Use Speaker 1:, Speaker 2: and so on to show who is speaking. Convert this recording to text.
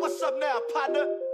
Speaker 1: what's up now, partner?